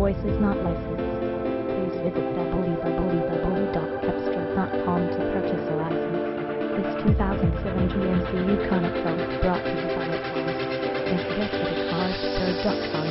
voice is not licensed. Please visit www.cepstral.com to purchase a license. This 2007 GMC Yukon XL is brought to you by Applause. Make and